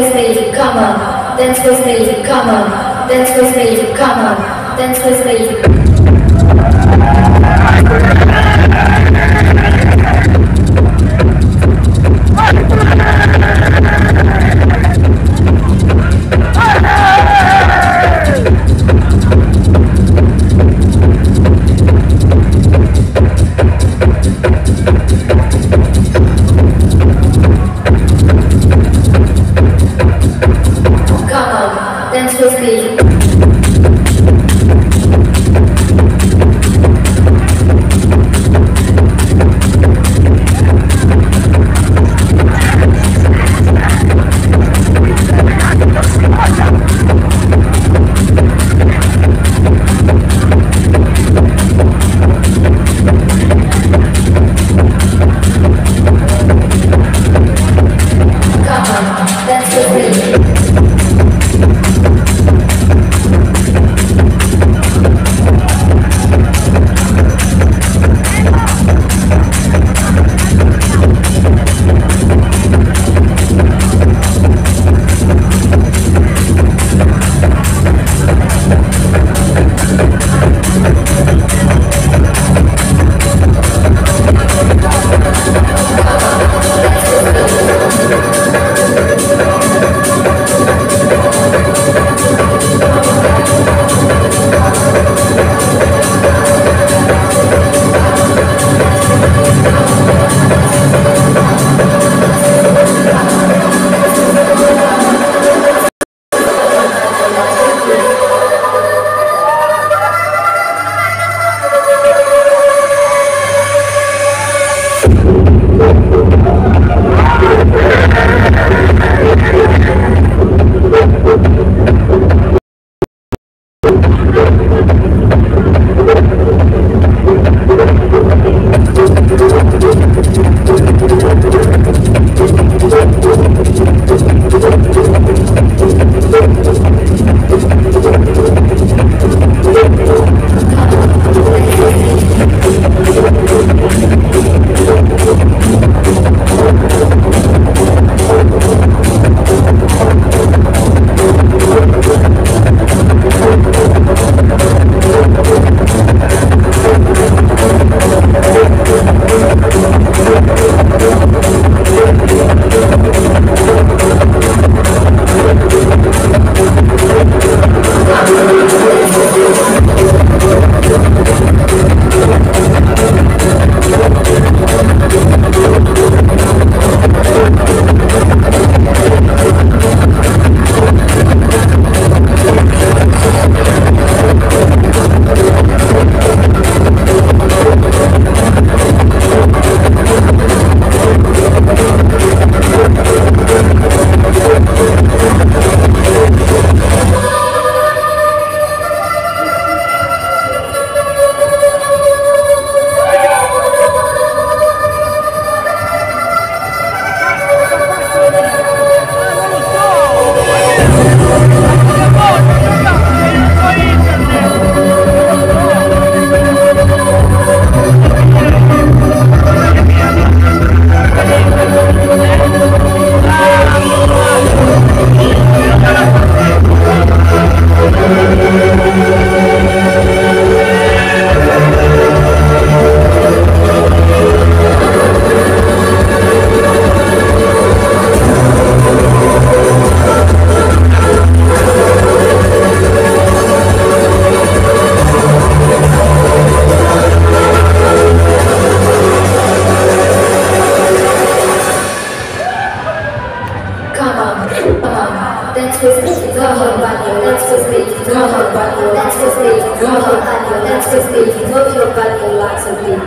with me, come on. Dance with me, come on. Dance with me, come on. Dance with me. that's with me, come on, body, dance with me, come on, body, dance with me, come on, body, dance with me, move like a beat.